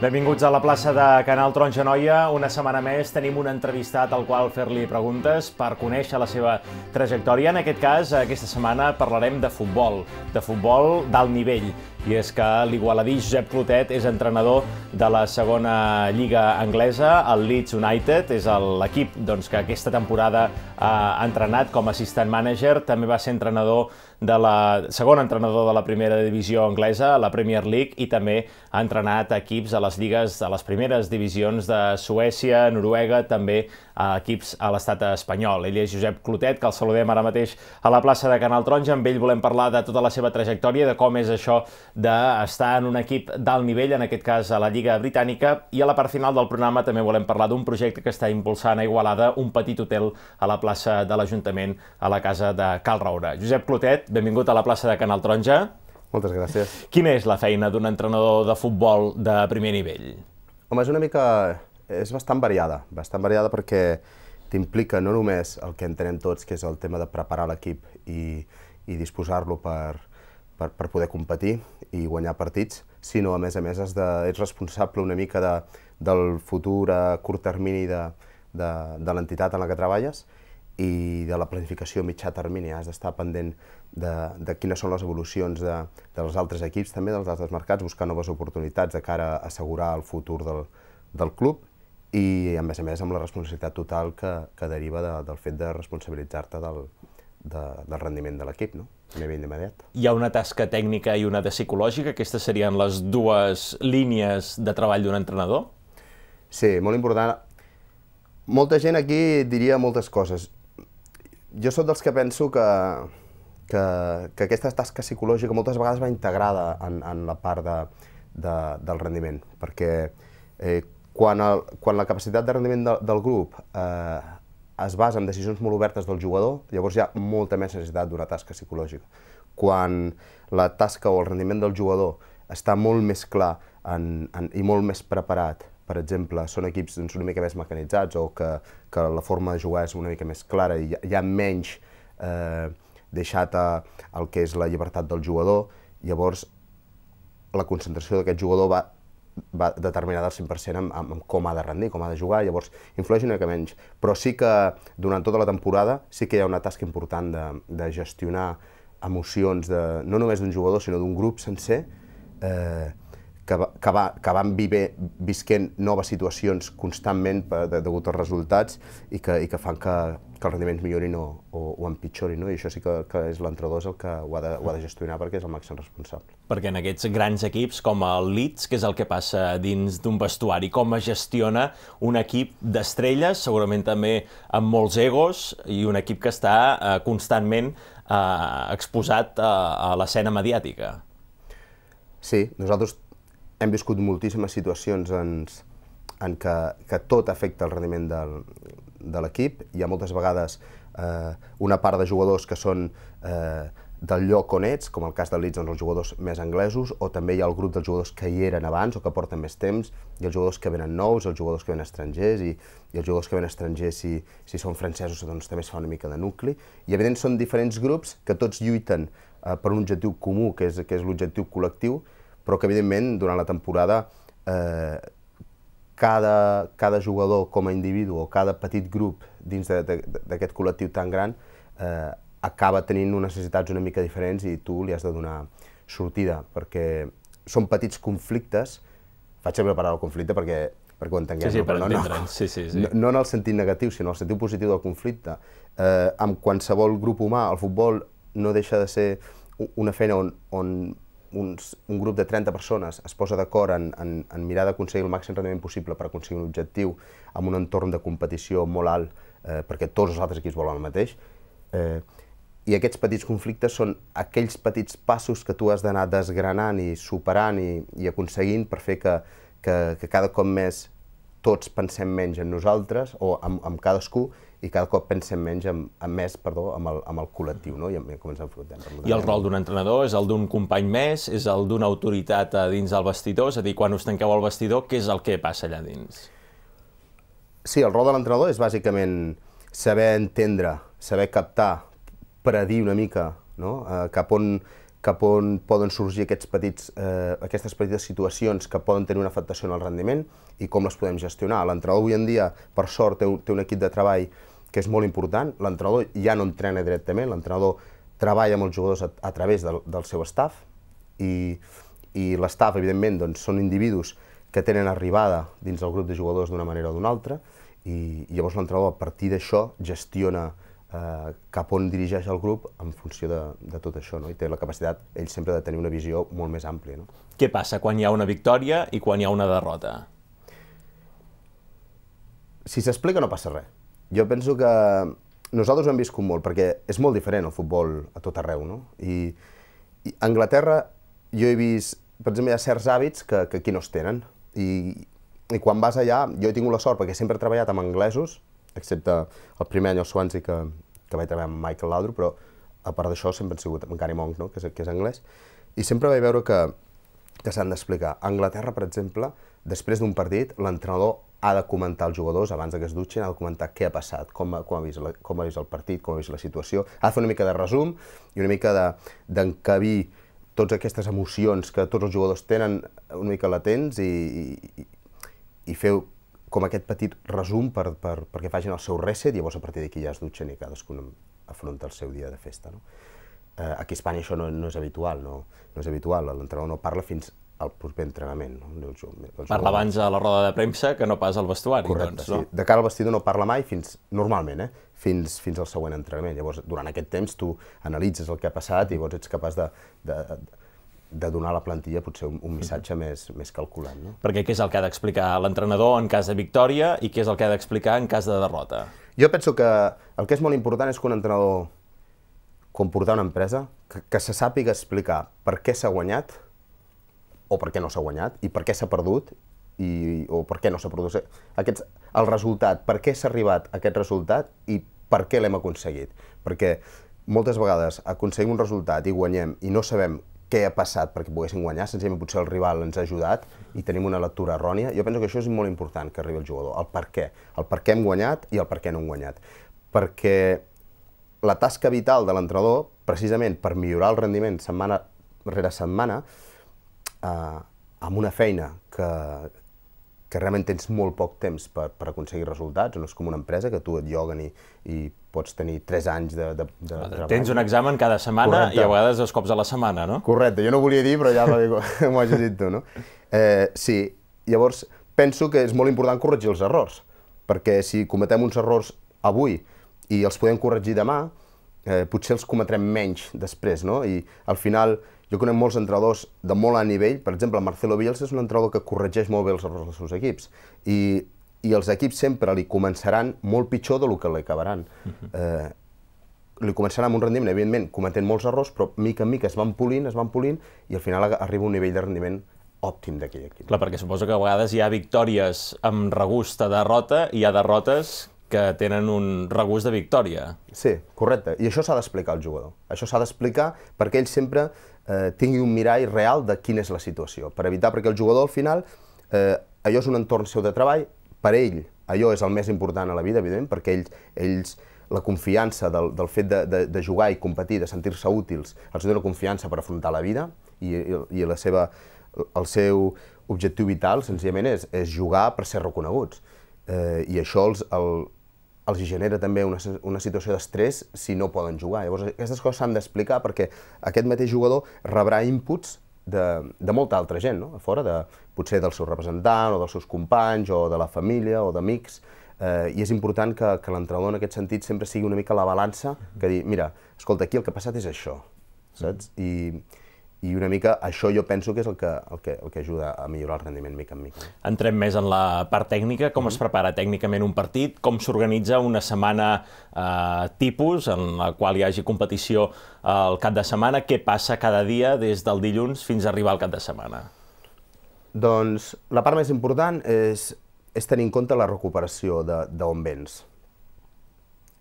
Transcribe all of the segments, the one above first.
Benvinguts a la plaça de Canal Taronja Noia. Una setmana més tenim un entrevistat al qual fer-li preguntes per conèixer la seva trajectòria. En aquest cas, aquesta setmana parlarem de futbol, de futbol d'alt nivell. I és que l'igualadí Josep Clotet és entrenador de la segona lliga anglesa, el Leeds United. És l'equip doncs, que aquesta temporada ha entrenat com a assistant manager. També va ser entrenador de la segon entrenador de la primera divisió anglesa, la Premier League, i també ha entrenat equips a les lligues, a les primeres divisions de Suècia, Noruega, també a equips a l'estat espanyol. Ell és Josep Clotet, que el saludem ara mateix a la plaça de Canal Taronja. Amb ell volem parlar de tota la seva trajectòria, de com és això d'estar en un equip d'alt nivell, en aquest cas a la Lliga Britànica, i a la part final del programa també volem parlar d'un projecte que està impulsant a Igualada, un petit hotel a la plaça de l'Ajuntament, a la casa de Cal Raura. Josep Clotet, benvingut a la plaça de Canal Taronja. Moltes gràcies. Quina és la feina d'un entrenador de futbol de primer nivell? Home, és una mica... és bastant variada, bastant variada perquè t'implica no només el que entenem tots, que és el tema de preparar l'equip i, i disposar-lo per, per, per poder competir i guanyar partits, sinó a més a més has de, ets responsable una mica de, del futur a curt termini de, de, de l'entitat en la que treballes i de la planificació a mitjà termini. Has d'estar pendent de, de quines són les evolucions de, dels altres equips, també dels altres mercats, buscar noves oportunitats de cara a assegurar el futur del, del club i, a més a més, amb la responsabilitat total que, que deriva de, del fet de responsabilitzar-te del, de, del rendiment de l'equip, no? a nivell immediat. Hi ha una tasca tècnica i una de psicològica? Aquestes serien les dues línies de treball d'un entrenador? Sí, molt important. Molta gent aquí diria moltes coses jo sóc dels que penso que, que, que aquesta tasca psicològica moltes vegades va integrada en, en la part de, de, del rendiment, perquè eh, quan, el, quan la capacitat de rendiment de, del grup eh, es basa en decisions molt obertes del jugador, llavors hi ha molta més necessitat d'una tasca psicològica. Quan la tasca o el rendiment del jugador està molt més clar en, en, i molt més preparat per exemple, són equips doncs, una mica més mecanitzats o que, que la forma de jugar és una mica més clara i hi ha menys eh, deixat a, el que és la llibertat del jugador, llavors la concentració d'aquest jugador va, va determinada al 100% amb, amb com ha de rendir, com ha de jugar, llavors influeix una mica menys. Però sí que durant tota la temporada sí que hi ha una tasca important de, de gestionar emocions de, no només d'un jugador, sinó d'un grup sencer, eh, que, que, va, que van vive, visquent noves situacions constantment per, de, degut als resultats i que, i que fan que, que els rendiments millorin o, o, o empitjorin, no? i això sí que, que és l'entrenador el que ho ha, de, ho ha de gestionar perquè és el màxim responsable. Perquè en aquests grans equips com el Leeds, què és el que passa dins d'un vestuari? Com es gestiona un equip d'estrelles, segurament també amb molts egos, i un equip que està eh, constantment eh, exposat a, a l'escena mediàtica? Sí, nosaltres hem viscut moltíssimes situacions en, en què, que tot afecta el rendiment del, de l'equip. Hi ha moltes vegades eh, una part de jugadors que són eh, del lloc on ets, com el cas del Leeds, doncs els jugadors més anglesos, o també hi ha el grup dels jugadors que hi eren abans o que porten més temps, i els jugadors que venen nous, els jugadors que venen estrangers, i, i els jugadors que venen estrangers, si, si són francesos, doncs també es fa una mica de nucli. I evident són diferents grups que tots lluiten eh, per un objectiu comú, que és, que és l'objectiu col·lectiu, però que evidentment durant la temporada eh, cada, cada jugador com a individu o cada petit grup dins d'aquest col·lectiu tan gran eh, acaba tenint unes necessitats una mica diferents i tu li has de donar sortida, perquè són petits conflictes, faig sempre parar el conflicte perquè, perquè ho entenguem, sí, sí, no? per no, no, sí, sí, sí. no, no en el sentit negatiu, sinó en el sentit positiu del conflicte. Eh, amb qualsevol grup humà, el futbol no deixa de ser una feina on, on uns, un grup de 30 persones es posa d'acord en, en, en mirar d'aconseguir el màxim rendiment possible per aconseguir un objectiu amb un entorn de competició molt alt, eh, perquè tots els altres equips volen el mateix, eh, i aquests petits conflictes són aquells petits passos que tu has d'anar desgranant i superant i, i aconseguint per fer que, que, que cada cop més tots pensem menys en nosaltres o en, en cadascú i cada cop pensem menys en, en més, perdó, amb el, amb el col·lectiu, no? I amb com ens enfrontem. I el rol d'un entrenador és el d'un company més, és el d'una autoritat a dins del vestidor, és a dir, quan us tanqueu al vestidor, què és el que passa allà dins? Sí, el rol de l'entrenador és bàsicament saber entendre, saber captar, predir una mica no? eh, cap, on, cap on poden sorgir aquests petits, eh, aquestes petites situacions que poden tenir una afectació en el rendiment i com les podem gestionar. L'entrenador avui en dia, per sort, té, té un equip de treball que és molt important. L'entrenador ja no entrena directament, l'entrenador treballa amb els jugadors a, a través del, del seu staff i, i l'staff, evidentment, doncs, són individus que tenen arribada dins del grup de jugadors d'una manera o d'una altra i, i llavors l'entrenador a partir d'això gestiona eh, cap on dirigeix el grup en funció de, de tot això, no? i té la capacitat, ell sempre, de tenir una visió molt més àmplia. No? Què passa quan hi ha una victòria i quan hi ha una derrota? Si s'explica no passa res. Jo penso que nosaltres ho hem viscut molt, perquè és molt diferent el futbol a tot arreu, no? I, i a Anglaterra jo he vist, per exemple, hi ha certs hàbits que, que aquí no es tenen, i, i quan vas allà, jo he tingut la sort, perquè sempre he treballat amb anglesos, excepte el primer any al Swansea que, que vaig treballar amb Michael Laudrup, però a part d'això sempre he sigut amb Gary Monk, no? que, és, que és anglès, i sempre vaig veure que, que s'han d'explicar. A Anglaterra, per exemple, després d'un partit, l'entrenador ha de comentar als jugadors, abans que es dutxin, ha de comentar què ha passat, com, com, ha, vist la, com ha vist el partit, com ha vist la situació, ha de fer una mica de resum i una mica d'encabir de, totes aquestes emocions que tots els jugadors tenen una mica latents i, i, i fer com aquest petit resum per, per, perquè facin el seu reset i llavors a partir d'aquí ja es dutxen i cadascun afronta el seu dia de festa. No? Eh, aquí a Espanya això no, no és habitual, no, no és habitual, l'entrenador no parla fins al proper entrenament. No? Parla abans a la roda de premsa que no pas al vestuari. Correcte, doncs, no? sí. De cara al vestidor no parla mai fins, normalment, eh? fins, fins al següent entrenament. Llavors, durant aquest temps tu analitzes el que ha passat i llavors ets capaç de, de, de donar a la plantilla potser un, un missatge mm -hmm. més, més calculat. No? Perquè què és el que ha d'explicar l'entrenador en cas de victòria i què és el que ha d'explicar en cas de derrota? Jo penso que el que és molt important és que un entrenador, quan portar una empresa, que, que se sàpiga explicar per què s'ha guanyat o per què no s'ha guanyat i per què s'ha perdut i, o per què no s'ha perdut. Aquests, el resultat, per què s'ha arribat a aquest resultat i per què l'hem aconseguit. Perquè moltes vegades aconseguim un resultat i guanyem i no sabem què ha passat perquè poguessin guanyar, senzillament potser el rival ens ha ajudat i tenim una lectura errònia. Jo penso que això és molt important que arribi el jugador, el per què, el per què hem guanyat i el per què no hem guanyat. Perquè la tasca vital de l'entrenador, precisament per millorar el rendiment setmana rere setmana, eh, amb una feina que, que realment tens molt poc temps per, per aconseguir resultats, no és com una empresa que tu et lloguen i, i pots tenir 3 anys de, de, de treball. Tens un examen cada setmana Correcte. i a vegades dos cops a la setmana, no? Correcte, jo no volia dir, però ja m'ho has dit tu, no? Eh, sí, llavors penso que és molt important corregir els errors, perquè si cometem uns errors avui i els podem corregir demà, eh, potser els cometrem menys després, no? I al final jo conec molts entrenadors de molt a nivell, per exemple, Marcelo Bielsa és un entrenador que corregeix molt bé els errors dels seus equips, i, i els equips sempre li començaran molt pitjor del que li acabaran. Uh -huh. eh, li començaran amb un rendiment, evidentment, cometent molts errors, però mica en mica es van polint, es van polint, i al final arriba un nivell de rendiment òptim d'aquell equip. Clar, perquè suposo que a vegades hi ha victòries amb regust de derrota i hi ha derrotes que tenen un regust de victòria. Sí, correcte. I això s'ha d'explicar al jugador. Això s'ha d'explicar perquè ell sempre eh, tingui un mirall real de quina és la situació, per evitar, perquè el jugador al final, eh, allò és un entorn seu de treball, per ell allò és el més important a la vida, evidentment, perquè ells, ells la confiança del, del fet de, de, de jugar i competir, de sentir-se útils, els dona confiança per afrontar la vida i, i, i la seva, el seu objectiu vital, senzillament, és, és jugar per ser reconeguts. Eh, I això els, el, els genera també una, una situació d'estrès si no poden jugar. Llavors, aquestes coses s'han d'explicar perquè aquest mateix jugador rebrà inputs de, de molta altra gent, no? a fora de, potser del seu representant, o dels seus companys, o de la família, o d'amics, eh, i és important que, que l'entrenador en aquest sentit sempre sigui una mica la balança que dir, mira, escolta, aquí el que ha passat és això, saps? I, i una mica això jo penso que és el que, el que, el que ajuda a millorar el rendiment mica en mica. Entrem més en la part tècnica, com mm -hmm. es prepara tècnicament un partit, com s'organitza una setmana eh, tipus en la qual hi hagi competició al cap de setmana, què passa cada dia des del dilluns fins a arribar al cap de setmana? Doncs la part més important és, és tenir en compte la recuperació d'on vens.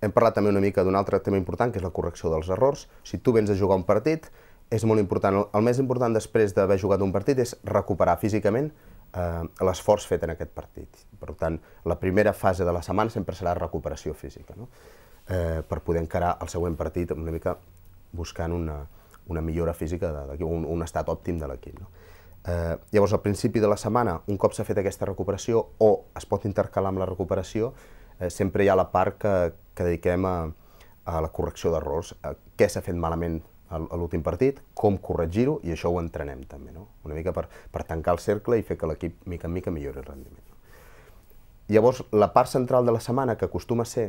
Hem parlat també una mica d'un altre tema important, que és la correcció dels errors. Si tu vens a jugar un partit, és molt important. El més important després d'haver jugat un partit és recuperar físicament eh, l'esforç fet en aquest partit. Per tant, la primera fase de la setmana sempre serà recuperació física, no? eh, per poder encarar el següent partit una mica buscant una, una millora física de un, un estat òptim de l'equip. No? Eh, llavors, al principi de la setmana, un cop s'ha fet aquesta recuperació, o es pot intercalar amb la recuperació, eh, sempre hi ha la part que, que dediquem a, a la correcció d'errors, què s'ha fet malament a l'últim partit, com corregir-ho, i això ho entrenem també, no? una mica per, per tancar el cercle i fer que l'equip mica en mica millori el rendiment. Llavors, la part central de la setmana, que acostuma a ser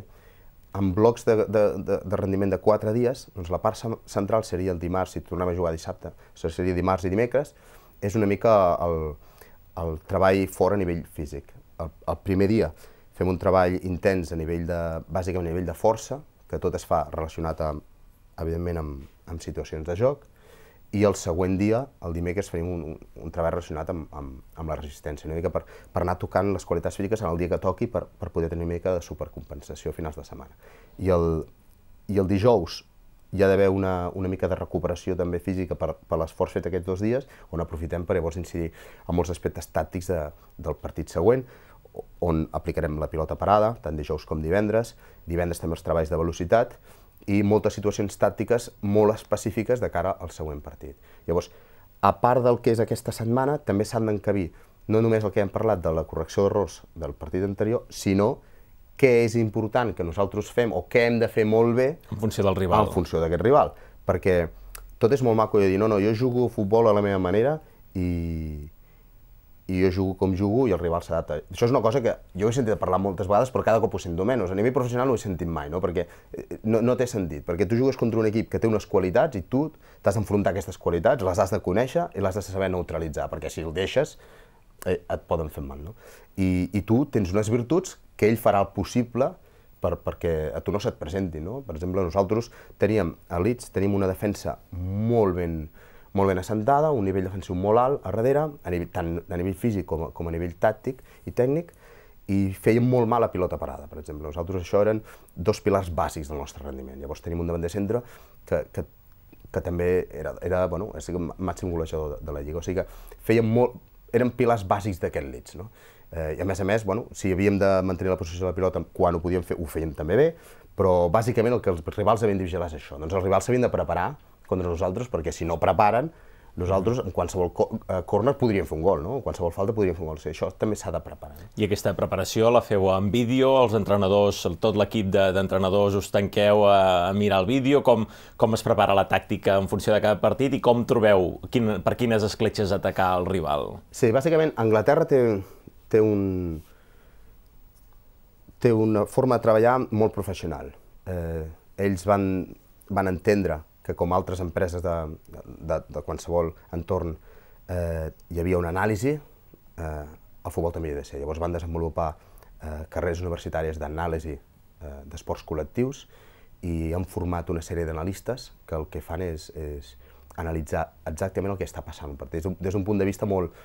en blocs de, de, de, de rendiment de 4 dies, doncs la part central seria el dimarts, si tornem a jugar dissabte, seria dimarts i dimecres, és una mica el, el treball fort a nivell físic. El, el primer dia fem un treball intens a nivell de, bàsicament a nivell de força, que tot es fa relacionat amb, evidentment amb, amb situacions de joc, i el següent dia, el dimecres, farem un, un, un treball relacionat amb, amb, amb la resistència, una mica per, per anar tocant les qualitats físiques en el dia que toqui per, per poder tenir una mica de supercompensació a finals de setmana. I el, i el dijous hi ha d'haver una, una mica de recuperació també física per, per l'esforç fet aquests dos dies, on aprofitem per llavors incidir en molts aspectes tàctics de, del partit següent, on aplicarem la pilota parada, tant dijous com divendres, divendres també els treballs de velocitat, i moltes situacions tàctiques molt específiques de cara al següent partit. Llavors, a part del que és aquesta setmana, també s'han d'encabir no només el que hem parlat de la correcció d'errors del partit anterior, sinó què és important que nosaltres fem o què hem de fer molt bé en funció del rival. En funció d'aquest rival. Perquè tot és molt maco de dir, no, no, jo jugo futbol a la meva manera i, i jo jugo com jugo i el rival s'adapta. Això és una cosa que jo he sentit parlar moltes vegades, però cada cop ho sento menys. A nivell professional no ho he sentit mai, no? perquè eh, no, no té sentit, perquè tu jugues contra un equip que té unes qualitats i tu t'has d'enfrontar aquestes qualitats, les has de conèixer i les has de saber neutralitzar, perquè si el deixes eh, et poden fer mal. No? I, I tu tens unes virtuts que ell farà el possible per, perquè a tu no se't presenti. No? Per exemple, nosaltres teníem, a Leeds, tenim una defensa molt ben, molt ben assentada, un nivell defensiu molt alt a darrere, a nivell, tant a nivell físic com a, com a nivell tàctic i tècnic, i feien molt mal la pilota parada, per exemple. Nosaltres això eren dos pilars bàsics del nostre rendiment. Llavors tenim un davant de centre que, que, que també era, era bueno, és el màxim golejador de, de la Lliga. O sigui que feien molt, eren pilars bàsics d'aquest Leeds. No? Eh, I a més a més, bueno, si havíem de mantenir la posició de la pilota quan ho podíem fer, ho fèiem també bé, però bàsicament el que els rivals havien de vigilar és això. Doncs els rivals s'havien de preparar contra nosaltres, perquè si no preparen, nosaltres en qualsevol eh, corner podríem fer un gol, no? En qualsevol falta podríem fer un gol. O sigui, això també s'ha de preparar. No? I aquesta preparació la feu en vídeo, els entrenadors, tot l'equip d'entrenadors us tanqueu a, a mirar el vídeo, com, com es prepara la tàctica en funció de cada partit i com trobeu quin, per quines escletxes atacar el rival? Sí, bàsicament Anglaterra té, té, un, té una forma de treballar molt professional. Eh, ells van, van entendre que com altres empreses de, de, de qualsevol entorn eh, hi havia una anàlisi, eh, el futbol també hi ha de ser. Llavors van desenvolupar eh, carreres universitàries d'anàlisi eh, d'esports col·lectius i han format una sèrie d'analistes que el que fan és, és analitzar exactament el que està passant des d'un punt de vista molt,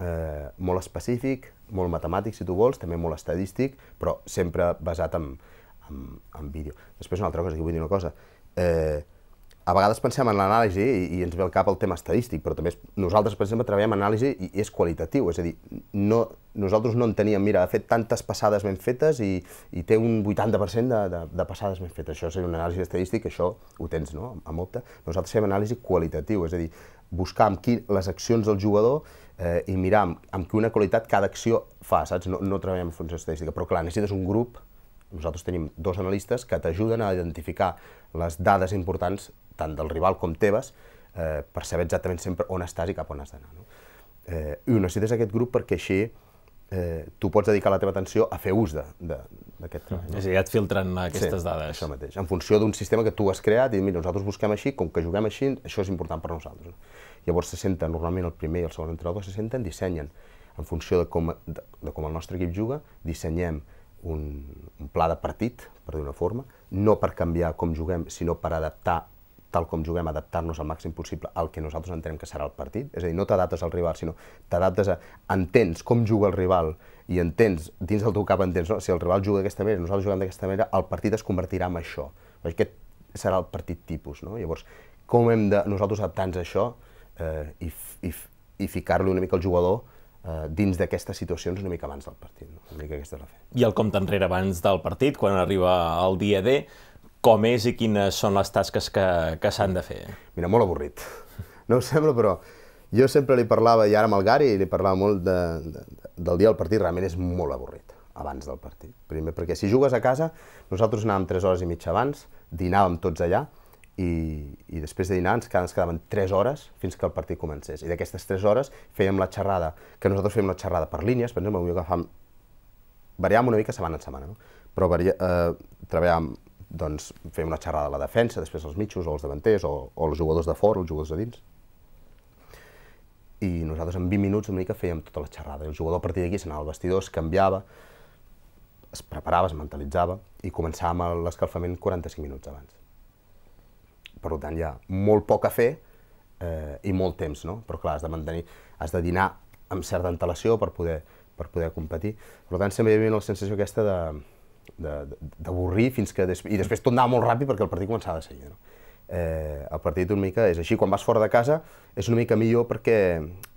eh, molt específic, molt matemàtic, si tu vols, també molt estadístic, però sempre basat en, en, en vídeo. Després una altra cosa, que vull dir una cosa. Eh, a vegades pensem en l'anàlisi i, i ens ve al cap el tema estadístic, però també nosaltres, per exemple, treballem en anàlisi i, i és qualitatiu, és a dir, no, nosaltres no en teníem, mira, ha fet tantes passades ben fetes i, i té un 80% de, de, de passades ben fetes. Això seria una anàlisi estadístic, això ho tens, no?, a molta. Nosaltres fem anàlisi qualitatiu, és a dir, buscar amb qui les accions del jugador eh, i mirar amb, amb quina qualitat cada acció fa, saps? No, no treballem en funció estadística, però clar, necessites un grup, nosaltres tenim dos analistes que t'ajuden a identificar les dades importants, tant del rival com teves, eh, per saber exactament sempre on estàs i cap on has d'anar. No? Eh, I necessites aquest grup perquè així eh, tu pots dedicar la teva atenció a fer ús d'aquest treball. No? És a dir, ja et filtren aquestes sí, dades. això mateix, en funció d'un sistema que tu has creat i mira, nosaltres busquem així, com que juguem així, això és important per nosaltres. No? Llavors se senten, normalment el primer i el segon entrenador se senten, dissenyen en funció de com, de, de com el nostre equip juga, dissenyem un, un pla de partit, per dir una forma, no per canviar com juguem, sinó per adaptar tal com juguem, adaptar-nos al màxim possible al que nosaltres entenem que serà el partit. És a dir, no t'adaptes al rival, sinó t'adaptes a... entens com juga el rival i entens, dins del teu cap entens, no? si el rival juga d'aquesta manera, nosaltres juguem d'aquesta manera, el partit es convertirà en això. Aquest serà el partit tipus. No? Llavors, com hem de nosaltres adaptar-nos a això eh, i, i, i ficar-li una mica al jugador eh, dins d'aquestes situacions una mica abans del partit. No? Una mica aquesta és la fe. I el compte enrere abans del partit, quan arriba el dia D, com és i quines són les tasques que, que s'han de fer? Mira, molt avorrit. No us sembla, però jo sempre li parlava, i ara amb el Gary, li parlava molt de, de, del dia del partit, realment és molt avorrit abans del partit. Primer, perquè si jugues a casa, nosaltres anàvem 3 hores i mitja abans, dinàvem tots allà, i, i després de dinar ens, ens quedaven 3 hores fins que el partit comencés. I d'aquestes 3 hores fèiem la xerrada, que nosaltres fèiem la xerrada per línies, per exemple, que fam... variàvem una mica setmana en setmana, no? però varia... eh, treballàvem, doncs, fèiem una xerrada a la defensa, després els mitjos o els davanters o, o els jugadors de fora, els jugadors de dins. I nosaltres en 20 minuts una mica fèiem tota la xerrada. I el jugador a partir d'aquí s'anava al vestidor, es canviava, es preparava, es mentalitzava i començàvem l'escalfament 45 minuts abans. Per tant, hi ha molt poc a fer eh, i molt temps, no? Però clar, has de mantenir, has de dinar amb certa antelació per poder, per poder competir. Per tant, sempre hi havia la sensació aquesta de, d'avorrir fins que... Des... I després tot anava molt ràpid perquè el partit començava de seguida. No? Eh, el partit una mica és així, quan vas fora de casa és una mica millor perquè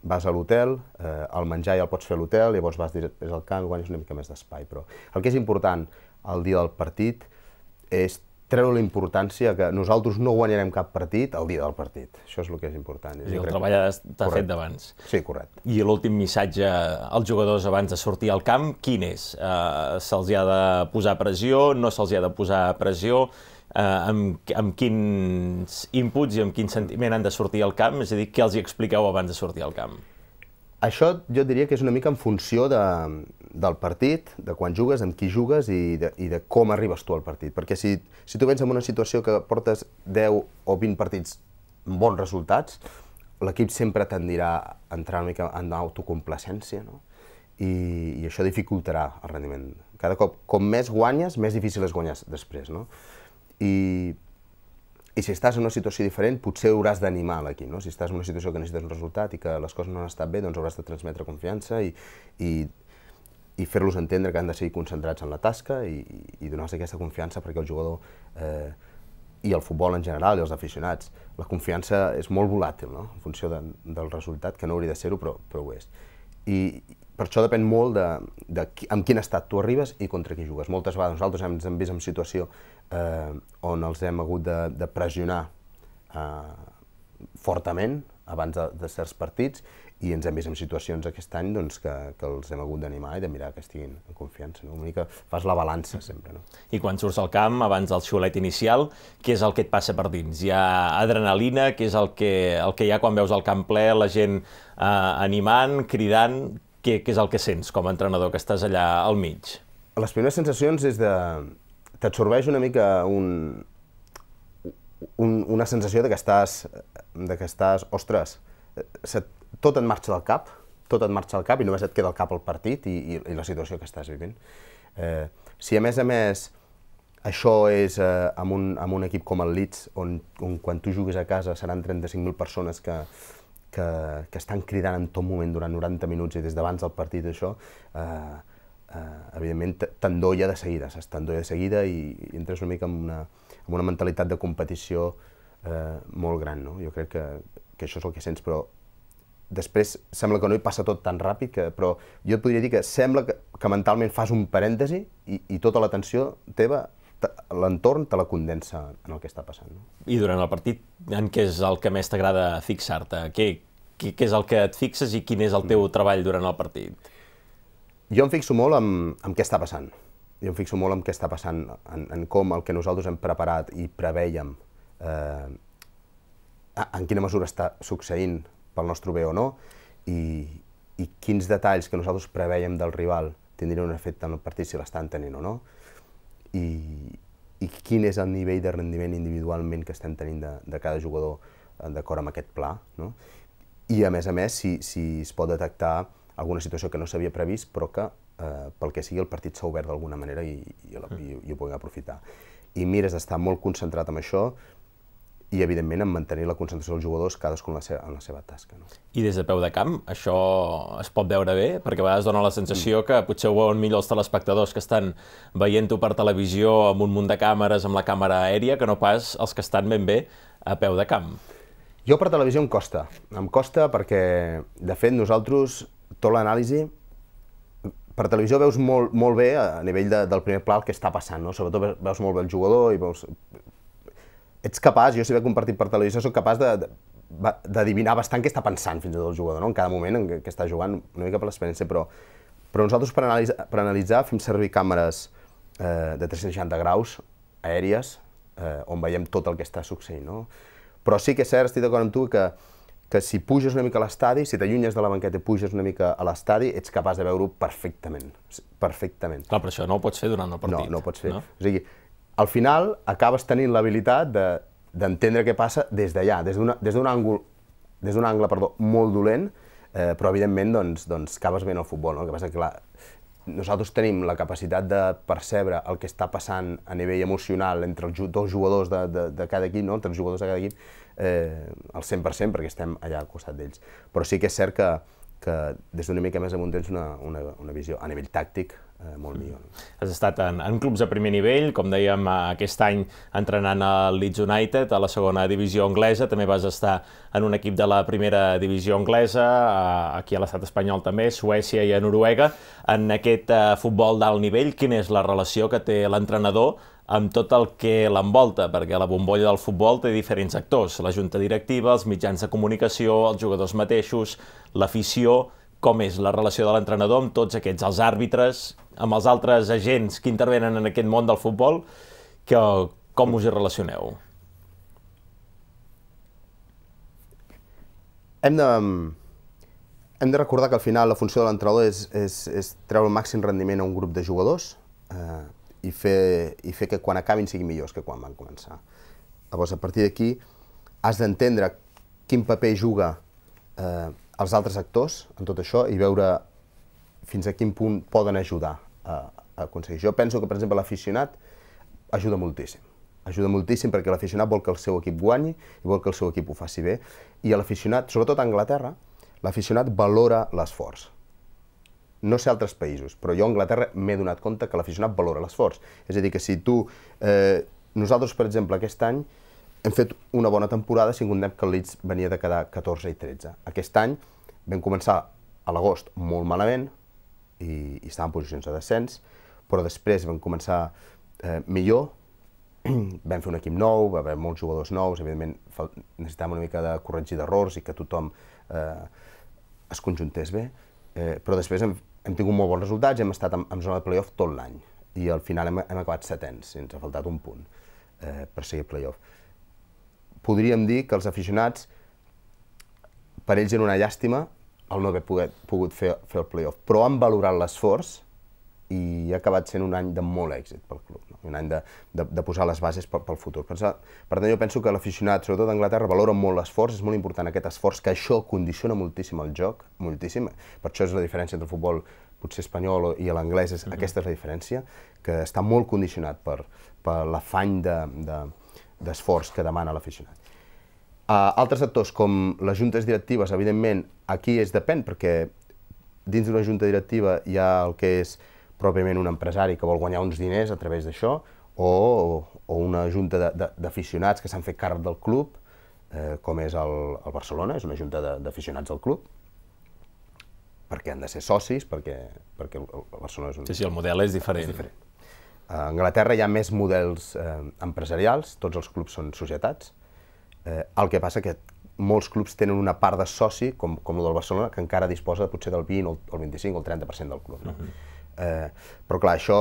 vas a l'hotel, eh, el menjar ja el pots fer a l'hotel, llavors vas després al camp i guanyes una mica més d'espai. Però el que és important el dia del partit és treure la importància que nosaltres no guanyarem cap partit el dia del partit. Això és el que és important. I el treball està fet d'abans. Sí, correcte. I l'últim missatge als jugadors abans de sortir al camp, quin és? Uh, se'ls ha de posar pressió, no se'ls ha de posar pressió? Uh, amb, amb quins inputs i amb quin sentiment han de sortir al camp? És a dir, què els hi expliqueu abans de sortir al camp? Això jo diria que és una mica en funció de, del partit, de quan jugues, amb qui jugues i de, i de com arribes tu al partit. Perquè si, si tu vens en una situació que portes 10 o 20 partits amb bons resultats, l'equip sempre tendirà a entrar una mica en autocomplacència, no? I, i això dificultarà el rendiment. Cada cop, com més guanyes, més difícil és guanyar després, no? I, i si estàs en una situació diferent, potser hauràs d'animar l'equip, no? Si estàs en una situació que necessites un resultat i que les coses no han estat bé, doncs hauràs de transmetre confiança i, i, i fer-los entendre que han de seguir concentrats en la tasca i, i donar-los aquesta confiança perquè el jugador eh, i el futbol en general i els aficionats, la confiança és molt volàtil, no? en funció de, del resultat, que no hauria de ser-ho, però, però ho és. I per això depèn molt de, de qui, amb quin estat tu arribes i contra qui jugues. Moltes vegades nosaltres ens hem vist en situació eh, on els hem hagut de, de pressionar eh, fortament abans de, de certs partits i ens hem vist en situacions aquest any doncs, que, que els hem hagut d'animar i de mirar que estiguin en confiança. No? Una mica fas la balança sempre. No? I quan surts al camp, abans del xiulet inicial, què és el que et passa per dins? Hi ha adrenalina, què és el que, el que hi ha quan veus el camp ple, la gent eh, animant, cridant? Què, què és el que sents com a entrenador que estàs allà al mig? Les primeres sensacions és de, t'absorbeix una mica un, un, una sensació de que estàs, de que estàs ostres, se, tot et marxa del cap, tot et marxa al cap i només et queda al cap el partit i, i, i la situació que estàs vivint. Eh, si a més a més això és eh, amb, un, amb un equip com el Leeds, on, on quan tu jugues a casa seran 35.000 persones que, que, que estan cridant en tot moment durant 90 minuts i des d'abans del partit això, eh, eh, evidentment t'endolla de seguida, saps? T'endolla de seguida i, i entres una mica en una, en una mentalitat de competició eh, molt gran, no? Jo crec que, que això és el que sents, però després sembla que no hi passa tot tan ràpid, que, però jo et podria dir que sembla que, que mentalment fas un parèntesi i, i tota l'atenció teva l'entorn te la condensa en el que està passant. No? I durant el partit, en què és el que més t'agrada fixar-te? Què, què, què és el que et fixes i quin és el teu treball durant el partit? Jo em fixo molt en, en què està passant. Jo em fixo molt en què està passant, en, en com el que nosaltres hem preparat i preveiem eh, en quina mesura està succeint pel nostre bé o no, i, i quins detalls que nosaltres preveiem del rival tindrien un efecte en el partit si l'estan tenint o no, i, i quin és el nivell de rendiment individualment que estem tenint de, de cada jugador d'acord amb aquest pla. No? I a més a més, si, si es pot detectar alguna situació que no s'havia previst, però que eh, pel que sigui el partit s'ha obert d'alguna manera i, i, i, i ho puguem aprofitar. I mires d'estar molt concentrat en això i, evidentment, en mantenir la concentració dels jugadors cadascun en la seva, en la seva tasca. No? I des de peu de camp, això es pot veure bé? Perquè a vegades dona la sensació mm. que potser ho veuen millor els telespectadors que estan veient-ho per televisió amb un munt de càmeres, amb la càmera aèria, que no pas els que estan ben bé a peu de camp. Jo per televisió em costa. Em costa perquè, de fet, nosaltres tot l'anàlisi per televisió veus molt, molt bé a nivell de, del primer pla el que està passant, no? Sobretot veus molt bé el jugador i veus... Ets capaç, jo si veig un partit per televisió, soc capaç d'adivinar bastant què està pensant fins i tot el jugador, no? en cada moment en què, què està jugant, una mica per l'experiència, però, però nosaltres per analitzar, per analitzar fem servir càmeres eh, de 360 graus aèries eh, on veiem tot el que està succeint. No? Però sí que és cert, estic d'acord amb tu, que, que si puges una mica a l'estadi, si t'allunyes de la banqueta i puges una mica a l'estadi, ets capaç de veure-ho perfectament, perfectament. Clar, però això no ho pots fer durant el partit. No, no ho pots fer. No? O sigui, al final acabes tenint l'habilitat d'entendre de, què passa des d'allà, des d'un àngul des d'un angle perdó, molt dolent, eh, però evidentment doncs, doncs acabes veient el futbol. No? El que passa que clar, nosaltres tenim la capacitat de percebre el que està passant a nivell emocional entre els dos jugadors de, de, de cada equip, no? entre els jugadors de cada equip, eh, al 100% perquè estem allà al costat d'ells. Però sí que és cert que, que des d'una mica més amunt tens una, una, una visió a nivell tàctic eh, molt millor. Has estat en, en clubs de primer nivell, com dèiem aquest any entrenant al Leeds United, a la segona divisió anglesa, també vas estar en un equip de la primera divisió anglesa, aquí a l'estat espanyol també, Suècia i a Noruega. En aquest uh, futbol d'alt nivell, quina és la relació que té l'entrenador amb tot el que l'envolta, perquè la bombolla del futbol té diferents actors, la junta directiva, els mitjans de comunicació, els jugadors mateixos, l'afició, com és la relació de l'entrenador amb tots aquests, els àrbitres, amb els altres agents que intervenen en aquest món del futbol, que, com us hi relacioneu? Hem de, hem de recordar que al final la funció de l'entrenador és, és, és treure el màxim rendiment a un grup de jugadors eh, i, fer, i fer que quan acabin siguin millors que quan van començar. Llavors, a partir d'aquí, has d'entendre quin paper juga eh, els altres actors en tot això i veure fins a quin punt poden ajudar a, a aconseguir. Jo penso que, per exemple, l'aficionat ajuda moltíssim. Ajuda moltíssim perquè l'aficionat vol que el seu equip guanyi i vol que el seu equip ho faci bé. I l'aficionat, sobretot a Anglaterra, l'aficionat valora l'esforç. No sé altres països, però jo a Anglaterra m'he donat compte que l'aficionat valora l'esforç. És a dir, que si tu... Eh, nosaltres, per exemple, aquest any hem fet una bona temporada si comptem que el Leeds venia de quedar 14 i 13. Aquest any vam començar a l'agost molt malament, i, i estava en posicions de descens, però després vam començar eh, millor, vam fer un equip nou, va haver molts jugadors nous, evidentment necessitàvem una mica de corregir d'errors i que tothom eh, es conjuntés bé, eh, però després hem, hem tingut molt bons resultats, hem estat en, en zona de playoff tot l'any i al final hem, hem acabat setens, ens ha faltat un punt eh, per seguir playoff. Podríem dir que els aficionats, per ells era una llàstima el no haver pogut, pogut fer, fer el playoff, però han valorat l'esforç i ha acabat sent un any de molt èxit pel club, no? un any de, de, de posar les bases pel, pel futur. Per, per tant, jo penso que l'aficionat, sobretot d'Anglaterra, valora molt l'esforç, és molt important aquest esforç, que això condiciona moltíssim el joc, moltíssim. Per això és la diferència entre el futbol potser espanyol i l'anglès, és, mm -hmm. aquesta és la diferència, que està molt condicionat per, per l'afany d'esforç de, de, que demana l'aficionat. Uh, altres actors, com les juntes directives, evidentment, aquí es depèn, perquè dins d'una junta directiva hi ha el que és pròpiament un empresari que vol guanyar uns diners a través d'això, o, o una junta d'aficionats que s'han fet càrrec del club, eh, com és el, el Barcelona, és una junta d'aficionats del club, perquè han de ser socis, perquè, perquè el Barcelona és un... Sí, sí, el model és diferent. És diferent. A Anglaterra hi ha més models eh, empresarials, tots els clubs són societats, Eh, el que passa que molts clubs tenen una part de soci, com, com el del Barcelona, que encara disposa potser del 20, o el 25 o el 30% del club. No? Uh -huh. Eh, però clar, això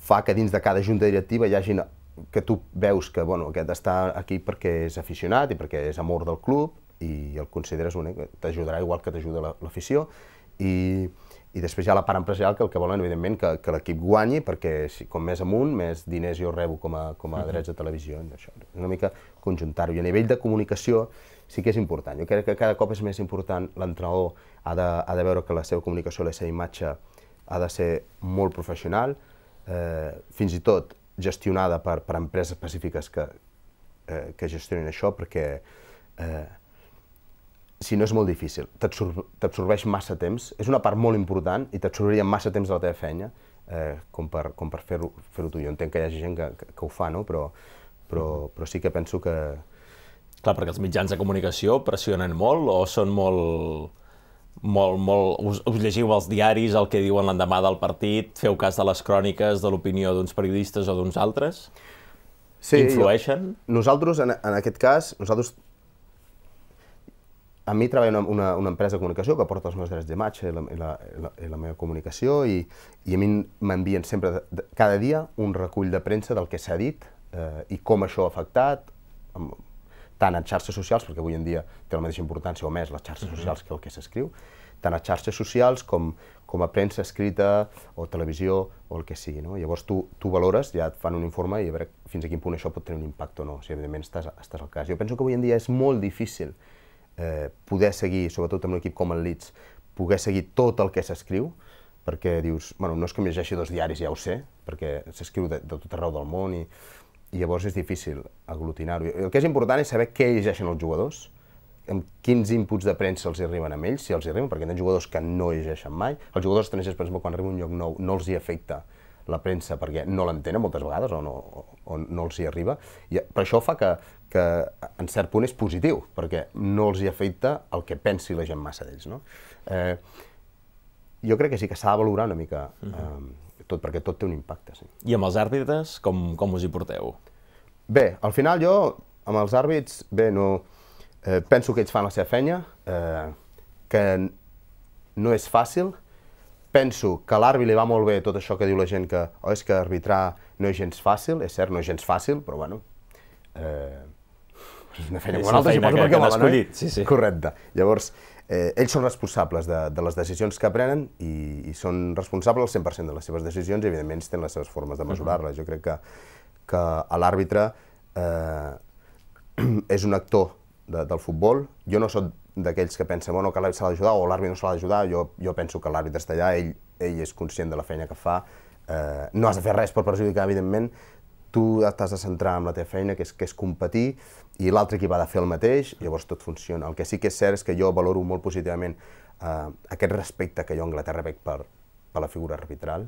fa que dins de cada junta directiva hi hagi que tu veus que bueno, aquest està aquí perquè és aficionat i perquè és amor del club i el consideres únic, t'ajudarà igual que t'ajuda l'afició i, i després hi ha la part empresarial que el que volen, evidentment, que, que l'equip guanyi, perquè si, com més amunt, més diners jo rebo com a, com a drets de televisió. Això. Una mica conjuntar-ho. I a nivell de comunicació sí que és important. Jo crec que cada cop és més important l'entrenador ha, de, ha de veure que la seva comunicació, la seva imatge ha de ser molt professional, eh, fins i tot gestionada per, per empreses específiques que, eh, que gestionin això, perquè eh, si no és molt difícil, t'absorbeix massa temps, és una part molt important i t'absorbiria massa temps de la teva feina eh, com per, com per fer-ho fer, tu. Jo entenc que hi hagi gent que, que, que ho fa, no? però, però, però sí que penso que... Clar, perquè els mitjans de comunicació pressionen molt o són molt molt, molt, us, us llegiu els diaris, el que diuen l'endemà del partit, feu cas de les cròniques, de l'opinió d'uns periodistes o d'uns altres? Sí, Influeixen? Jo, nosaltres, en, en aquest cas, nosaltres a mi treballa una, una, una empresa de comunicació que porta els meus drets d'imatge i, la, i, la, i, la, i la meva comunicació i, i a mi m'envien sempre, de, de, cada dia, un recull de premsa del que s'ha dit eh, i com això ha afectat, amb, tant en xarxes socials, perquè avui en dia té la mateixa importància o més les xarxes uh -huh. socials que el que s'escriu, tant a xarxes socials com, com a premsa escrita o televisió o el que sigui. No? Llavors tu, tu valores, ja et fan un informe i a veure fins a quin punt això pot tenir un impacte o no, si evidentment estàs, estàs al cas. Jo penso que avui en dia és molt difícil eh, poder seguir, sobretot amb un equip com el Leeds, poder seguir tot el que s'escriu, perquè dius, bueno, no és que em llegeixi dos diaris, ja ho sé, perquè s'escriu de, de tot arreu del món i, i llavors és difícil aglutinar-ho. El que és important és saber què llegeixen els jugadors, amb quins inputs de premsa els arriben a ells, si els arriben, perquè hi ha jugadors que no llegeixen mai. Els jugadors estrangers, per exemple, quan arriba a un lloc nou, no els hi afecta la premsa perquè no l'entenen moltes vegades o no, o no els hi arriba. I per això fa que, que en cert punt és positiu, perquè no els hi afecta el que pensi la gent massa d'ells. No? Eh, jo crec que sí que s'ha de valorar una mica eh, tot, perquè tot té un impacte. Sí. I amb els àrbitres, com, com us hi porteu? Bé, al final jo, amb els àrbits, bé, no, eh, penso que ells fan la seva feina, eh, que no és fàcil, penso que a l'àrbit li va molt bé tot això que diu la gent que oh, és que arbitrar no és gens fàcil, és cert, no és gens fàcil, però bueno, eh, és una feina com una altra, suposo, perquè volen, escollit, sí, sí. Correcte. Llavors, eh, ells són responsables de, de les decisions que prenen i, i són responsables al 100% de les seves decisions i, evidentment, tenen les seves formes de mesurar-les. Jo crec que, que l'àrbitre eh, és un actor de, del futbol. Jo no sóc d'aquells que pensen bueno, que l'àrbitre s'ha d'ajudar o l'àrbitre no s'ha d'ajudar. Jo, jo penso que l'àrbitre està allà, ell, ell és conscient de la feina que fa. Eh, no has de fer res per perjudicar, evidentment, tu t'has de centrar en la teva feina, que és, que és competir, i l'altre equip ha de fer el mateix, llavors tot funciona. El que sí que és cert és que jo valoro molt positivament eh, aquest respecte que jo a Anglaterra veig per, per la figura arbitral,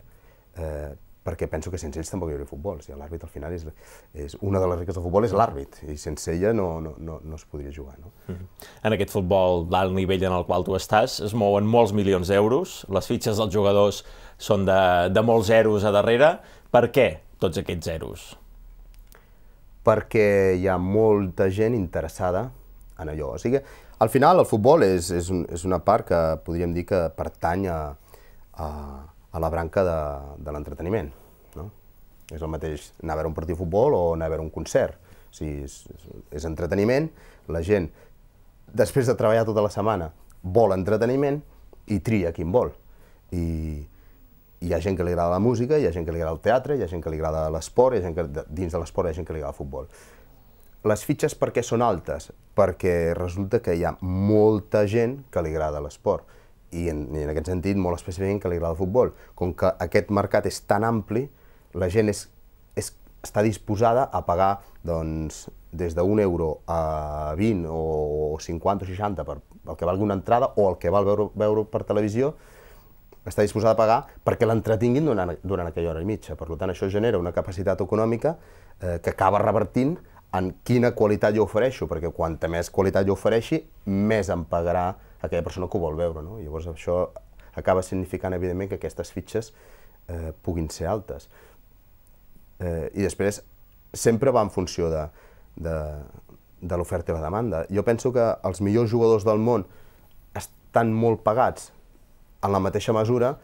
eh, perquè penso que sense ells tampoc hi hauria futbol. Si l'àrbit al final és, és una de les riques del futbol és l'àrbit, i sense ella no, no, no, no es podria jugar. No? Mm -hmm. En aquest futbol d'alt nivell en el qual tu estàs es mouen molts milions d'euros, les fitxes dels jugadors són de, de molts zeros a darrere. Per què tots aquests zeros? Perquè hi ha molta gent interessada en allò. O sigui, al final el futbol és, és, un, és una part que podríem dir que pertany a, a, a la branca de, de l'entreteniment. No? És el mateix anar a veure un partit de futbol o anar a veure un concert. O sigui, és, és, és entreteniment, la gent, després de treballar tota la setmana, vol entreteniment i tria quin vol. I, hi ha gent que li agrada la música, hi ha gent que li agrada el teatre, hi ha gent que li agrada l'esport, hi ha gent que dins de l'esport hi ha gent que li agrada el futbol. Les fitxes per què són altes? Perquè resulta que hi ha molta gent que li agrada l'esport i en, en aquest sentit molt específicament que li agrada el futbol. Com que aquest mercat és tan ampli, la gent és, és, està disposada a pagar doncs, des d'un euro a 20 o 50 o 60 per el que valgui una entrada o el que val veure, veure per televisió, està disposada a pagar perquè l'entretinguin durant, durant aquella hora i mitja. Per tant, això genera una capacitat econòmica eh, que acaba revertint en quina qualitat jo ofereixo, perquè quanta més qualitat jo ofereixi, més em pagarà aquella persona que ho vol veure. No? Llavors això acaba significant, evidentment, que aquestes fitxes eh, puguin ser altes. Eh, I després, sempre va en funció de, de, de l'oferta i la demanda. Jo penso que els millors jugadors del món estan molt pagats en la mateixa mesura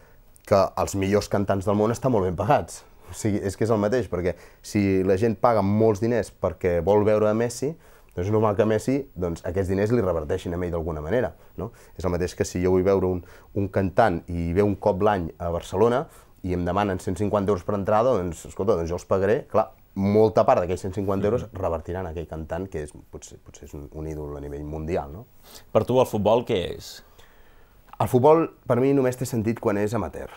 que els millors cantants del món estan molt ben pagats. O sigui, és que és el mateix, perquè si la gent paga molts diners perquè vol veure a Messi, doncs és normal que Messi doncs, aquests diners li reverteixin a ell d'alguna manera. No? És el mateix que si jo vull veure un, un cantant i ve un cop l'any a Barcelona i em demanen 150 euros per entrada, doncs, escolta, doncs jo els pagaré. Clar, molta part d'aquells 150 euros mm-hmm. revertiran a aquell cantant que és, potser, potser és un, un ídol a nivell mundial. No? Per tu el futbol què és? El futbol, per mi, només té sentit quan és amateur.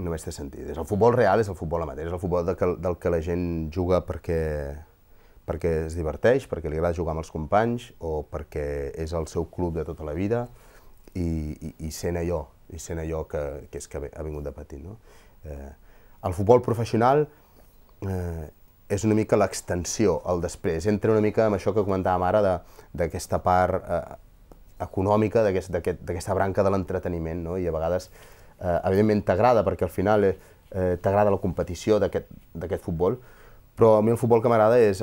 Només té sentit. És el futbol real és el futbol amateur, és el futbol del que, del que la gent juga perquè, perquè es diverteix, perquè li agrada jugar amb els companys o perquè és el seu club de tota la vida i, i, i sent allò, i sent allò que, que és que ha vingut de petit. No? Eh, el futbol professional eh, és una mica l'extensió, el després. Entra una mica amb això que comentàvem ara d'aquesta part eh, econòmica d'aquesta aquest, aquest, branca de l'entreteniment, no? i a vegades, eh, evidentment, t'agrada, perquè al final eh, t'agrada la competició d'aquest futbol, però a mi el futbol que m'agrada és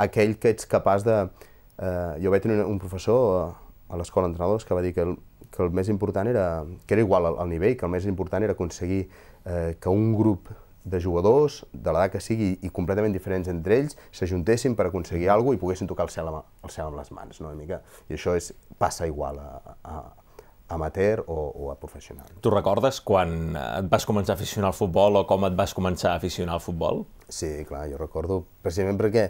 aquell que ets capaç de... Eh, jo vaig tenir un professor a l'escola d'entrenadors que va dir que el, que el més important era, que era igual al, al nivell, que el més important era aconseguir eh, que un grup de jugadors, de l'edat que sigui, i completament diferents entre ells, s'ajuntessin per aconseguir alguna cosa i poguessin tocar el cel amb, el cel amb les mans, no? una mica. I això és, passa igual a, a, a amateur o, o a professional. Tu recordes quan et vas començar a aficionar al futbol o com et vas començar a aficionar al futbol? Sí, clar, jo recordo, precisament perquè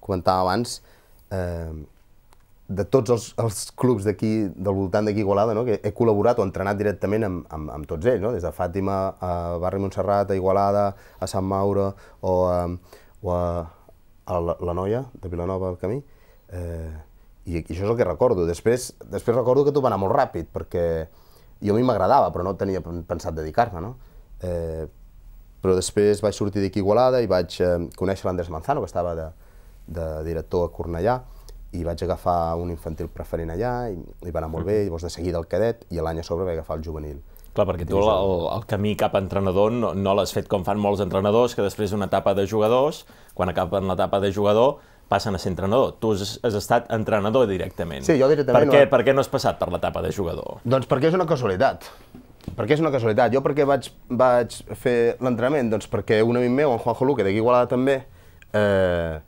comentava abans, eh, de tots els, els clubs d'aquí, del voltant d'aquí Igualada, no? que he col·laborat o entrenat directament amb, amb, amb tots ells, no? des de Fàtima a Barri Montserrat, a Igualada, a Sant Mauro o a, o a, a la, la Noia, de Vilanova al camí. Eh, i, I això és el que recordo. Després, després recordo que tot va anar molt ràpid, perquè jo a mi m'agradava, però no tenia pensat dedicar-me. No? Eh, però després vaig sortir d'aquí Igualada i vaig eh, conèixer l'Andrés Manzano, que estava de, de director a Cornellà, i vaig agafar un infantil preferent allà i, i va anar molt bé, llavors de seguida el cadet i l'any a sobre vaig agafar el juvenil. Clar, perquè tu el, el camí cap a entrenador no, no l'has fet com fan molts entrenadors, que després d'una etapa de jugadors, quan acaben l'etapa de jugador, passen a ser entrenador. Tu has, has estat entrenador directament. Sí, jo directament... Per què, no... per què no has passat per l'etapa de jugador? Doncs perquè és una casualitat. Perquè és una casualitat. Jo perquè vaig, vaig fer l'entrenament? Doncs perquè un amic meu, en Juanjo Luque, d'aquí Igualada també, eh,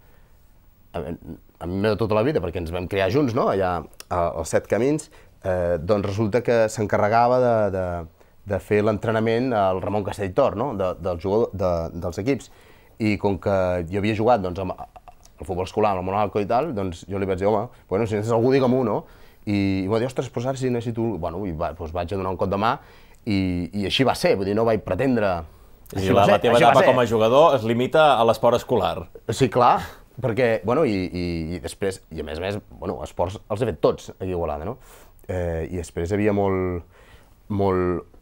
a mi de tota la vida, perquè ens vam crear junts, no?, allà als Set Camins, eh, doncs resulta que s'encarregava de, de, de fer l'entrenament al Ramon Castelltor, no?, de, del jugador, de, dels equips. I com que jo havia jugat doncs, amb, el futbol escolar, amb el Monalco i tal, doncs jo li vaig dir, home, bueno, si necessites algú, digue-m'ho, no? I, i va dir, ostres, però si necessito... Bueno, i va, doncs vaig a donar un cop de mà i, i així va ser, vull dir, no vaig pretendre... I la, la teva etapa com a jugador es limita a l'esport escolar. Sí, clar, perquè, bueno, i, i, i després, i a més a més, bueno, esports els he fet tots a Igualada, no? Eh, I després havia molt, molt...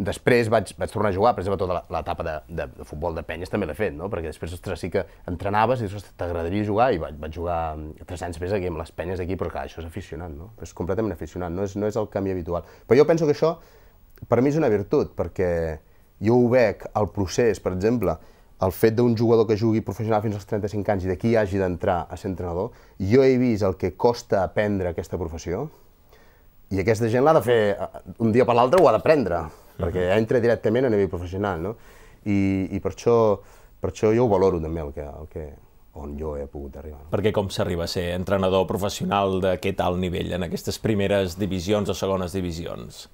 Després vaig, vaig tornar a jugar, per exemple, tota l'etapa de, de, de futbol de penyes també l'he fet, no? Perquè després, ostres, sí que entrenaves i dius, t'agradaria jugar, i vaig, vaig jugar tres anys més aquí amb les penyes aquí, però clar, això és aficionat, no? És completament aficionat, no és, no és el camí habitual. Però jo penso que això, per mi és una virtut, perquè jo ho veig, el procés, per exemple, el fet d'un jugador que jugui professional fins als 35 anys i d'aquí hagi d'entrar a ser entrenador, jo he vist el que costa aprendre aquesta professió i aquesta gent l'ha de fer eh, un dia per l'altre ho ha d'aprendre, uh -huh. perquè entra directament a nivell professional, no? I, i per, això, per això jo ho valoro també, el que, el que, on jo he pogut arribar. No? Perquè com s'arriba a ser entrenador professional d'aquest alt nivell en aquestes primeres divisions o segones divisions?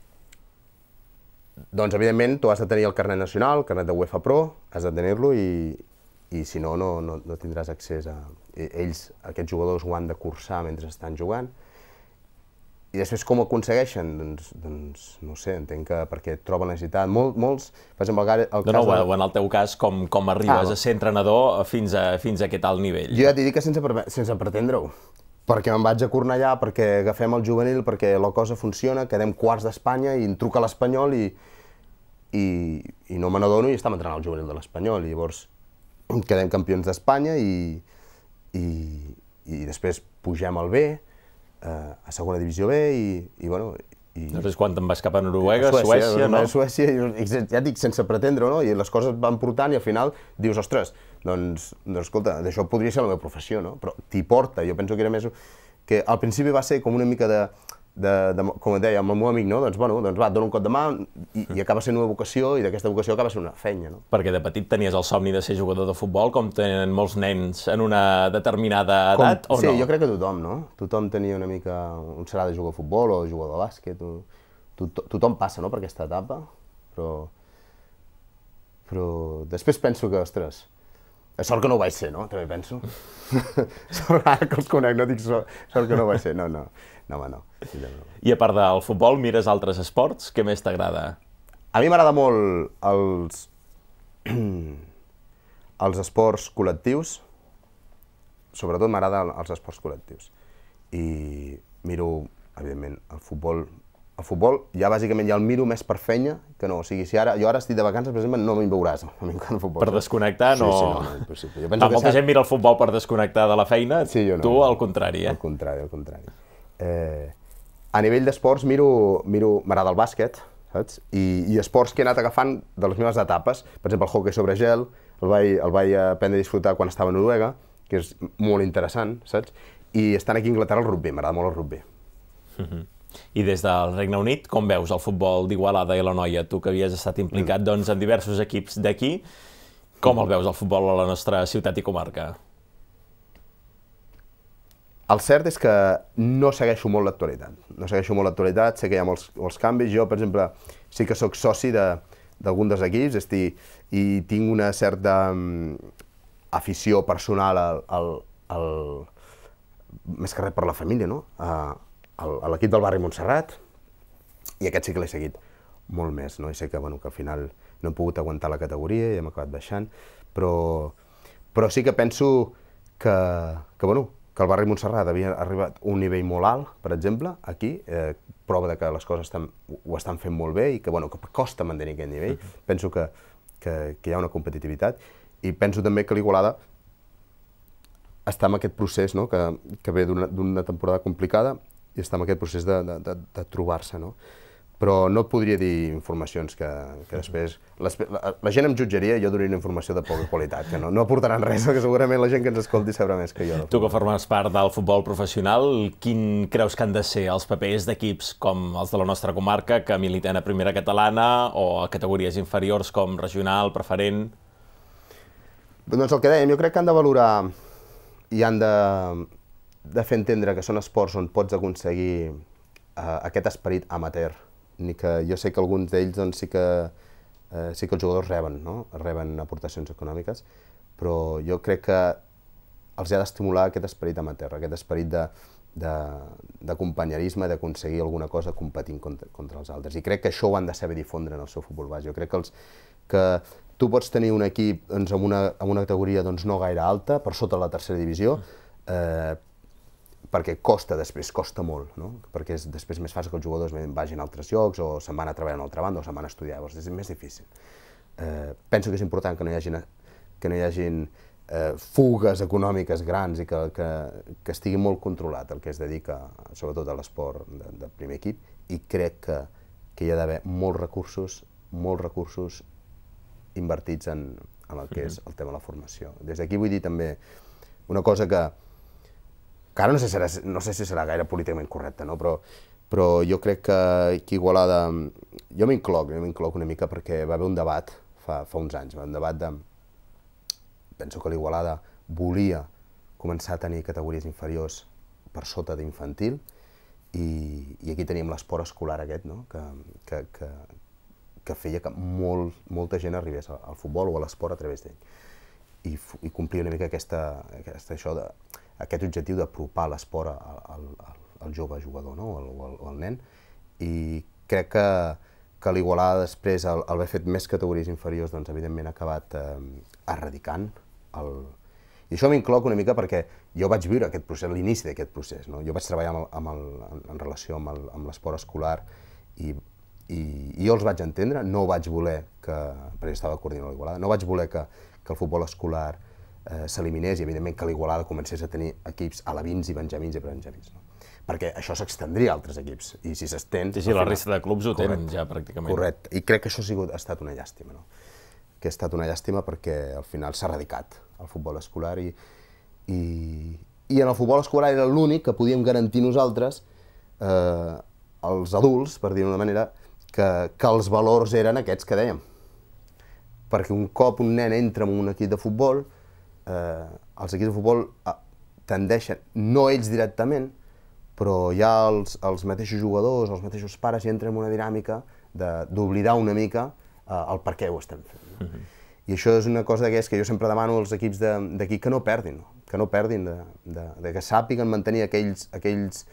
Doncs, evidentment, tu has de tenir el carnet nacional, el carnet de UEFA Pro, has de tenir-lo i, i si no, no, no, no tindràs accés a... Ells, aquests jugadors, ho han de cursar mentre estan jugant. I després com ho aconsegueixen? Doncs, doncs no sé, entenc que perquè troben necessitat. Mol, molts, per exemple, el, el no, cas... No, de... en el teu cas, com, com arribes ah, a ser entrenador fins a, fins a aquest alt nivell? Jo ja t'he dit que sense, sense pretendre-ho perquè me'n vaig a Cornellà, perquè agafem el juvenil, perquè la cosa funciona, quedem quarts d'Espanya i em truca l'Espanyol i, i, i no me n'adono i estem entrenant el juvenil de l'Espanyol. I llavors quedem campions d'Espanya i, i, i després pugem al B, eh, a segona divisió B i, i bueno, i... Després quan te'n vas cap a Noruega, a Suècia, Suècia no? A Suècia, i, ja dic, sense pretendre, no? I les coses van portant i al final dius, ostres, doncs, doncs escolta, d'això podria ser la meva professió, no? Però t'hi porta, jo penso que era més... que al principi va ser com una mica de, de, de, com et deia, amb el meu amic, no? doncs, bueno, doncs va, dono un cop de mà i, i acaba sent una vocació i d'aquesta vocació acaba sent una feina. No? Perquè de petit tenies el somni de ser jugador de futbol, com tenen molts nens en una determinada edat, com, o sí, no? Sí, jo crec que tothom, no? Tothom tenia una mica un serà de jugar a futbol o jugador de bàsquet, o to, tothom passa no, per aquesta etapa, però, però després penso que, ostres, sort que no ho vaig ser, no? També penso. sort, ara que els conec, no dic sort, sort que no ho vaig ser, no, no, no, home, no. I a part del futbol, mires altres esports? Què més t'agrada? A mi m'agrada molt els, els esports col·lectius, sobretot m'agrada els esports col·lectius. I miro, evidentment, el futbol el futbol ja bàsicament ja el miro més per feina que no. O sigui, si ara, jo ara estic de vacances, per exemple, no m'hi veuràs a mi el futbol. Per desconnectar, no... Sí, sí, no, no, impossible. Jo penso no, que molta gent mira el futbol per desconnectar de la feina, sí, jo no, tu al contrari, eh? Al contrari, al contrari. Eh, a nivell d'esports miro, miro m'agrada el bàsquet, saps? I, I esports que he anat agafant de les meves etapes, per exemple, el hockey sobre gel, el vaig, el vaig aprendre a disfrutar quan estava a Noruega, que és molt interessant, saps? I estant aquí a Anglaterra el rugby, m'agrada molt el rugby. Mm -hmm. I des del Regne Unit, com veus el futbol d'Igualada i la Noia? Tu que havies estat implicat doncs, en diversos equips d'aquí, com el veus el futbol a la nostra ciutat i comarca? El cert és que no segueixo molt l'actualitat. No segueixo molt l'actualitat, sé que hi ha molts, molts canvis. Jo, per exemple, sí que sóc soci d'algun de, dels equips estic, i tinc una certa um, afició personal al, al, al, més que res per la família, no? a, a l'equip del barri Montserrat, i aquest sí que l'he seguit molt més, no? I sé que, bueno, que al final no hem pogut aguantar la categoria i hem acabat baixant, però, però sí que penso que, que, bueno, que el barri Montserrat havia arribat a un nivell molt alt, per exemple, aquí, eh, prova de que les coses estan, ho estan fent molt bé i que, bueno, que costa mantenir aquest nivell. Uh -huh. Penso que, que, que hi ha una competitivitat i penso també que l'Igualada està en aquest procés no? que, que ve d'una temporada complicada i està en aquest procés de, de, de, de trobar-se. No? Però no et podria dir informacions que, que després... Les, la, la gent em jutjaria i jo donaria una informació de poca qualitat, que no, no aportaran res, que segurament la gent que ens escolti sabrà més que jo. Tu que formes part del futbol professional, quin creus que han de ser els papers d'equips com els de la nostra comarca, que militen a primera catalana o a categories inferiors com regional, preferent? Doncs el que dèiem, jo crec que han de valorar i han de, de fer entendre que són esports on pots aconseguir uh, aquest esperit amateur, ni que jo sé que alguns d'ells doncs, sí, que, uh, sí que els jugadors reben, no? reben aportacions econòmiques, però jo crec que els ha d'estimular aquest esperit amateur, aquest esperit de, de, de companyerisme, d'aconseguir alguna cosa competint contra, contra els altres. I crec que això ho han de saber difondre en el seu futbol base. Jo crec que, els, que tu pots tenir un equip doncs, amb, una, amb una categoria doncs, no gaire alta, per sota la tercera divisió, eh, perquè costa després, costa molt, no? perquè és després més fàcil que els jugadors vagin a altres llocs o se'n van a treballar a una altra banda o se'n van a estudiar, llavors és més difícil. Eh, penso que és important que no hi hagin, que no hi hagin eh, fugues econòmiques grans i que, que, que estigui molt controlat el que es dedica sobretot a l'esport de, de primer equip i crec que, que hi ha d'haver molts recursos, molts recursos invertits en, en el que és el tema de la formació. Des d'aquí vull dir també una cosa que, que ara no sé, serà, no sé si serà gaire políticament correcta, no? però, però jo crec que aquí Igualada... Jo m'incloc, jo m'incloc una mica perquè va haver un debat fa, fa uns anys, un debat de... Penso que l'Igualada volia començar a tenir categories inferiors per sota d'infantil i, i aquí teníem l'esport escolar aquest, no? que, que, que, que feia que molt, molta gent arribés al, al futbol o a l'esport a través d'ell. I, I complir una mica aquesta, aquesta, això de, aquest objectiu d'apropar l'esport al, al, al jove jugador no? o, al, o al nen. I crec que, que l'Igualada després, al, al haver fet més categories inferiors, doncs evidentment ha acabat eh, erradicant el, i això m'incloc una mica perquè jo vaig viure aquest procés, l'inici d'aquest procés. No? Jo vaig treballar amb el, amb el, en relació amb l'esport escolar i i, i jo els vaig entendre, no vaig voler que, perquè estava coordinant l'Igualada, no vaig voler que, que el futbol escolar eh, s'eliminés i evidentment que l'Igualada comencés a tenir equips alevins i benjamins i benjamins. No? perquè això s'extendria a altres equips, i si s'estén... Sí, sí, la resta de clubs ho tenen ja pràcticament. Correcte, i crec que això ha, sigut, ha estat una llàstima, no? que ha estat una llàstima perquè al final s'ha radicat el futbol escolar i, i, i en el futbol escolar era l'únic que podíem garantir nosaltres, eh, els adults, per dir-ho d'una manera, que, que els valors eren aquests que dèiem. Perquè un cop un nen entra en un equip de futbol, eh, els equips de futbol eh, tendeixen, no ells directament, però ja els, els mateixos jugadors, els mateixos pares, hi entren en una dinàmica d'oblidar una mica eh, el per què ho estem fent. No? Uh -huh. I això és una cosa d'aquelles que jo sempre demano als equips d'aquí que no perdin, que no perdin, de, de, de que sàpiguen mantenir aquells, aquells